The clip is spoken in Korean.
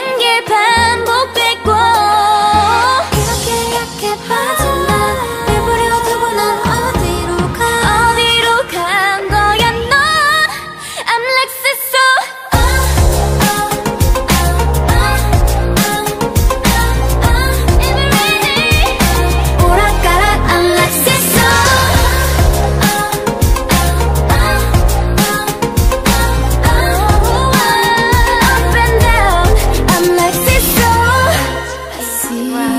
모든 게 반복됐고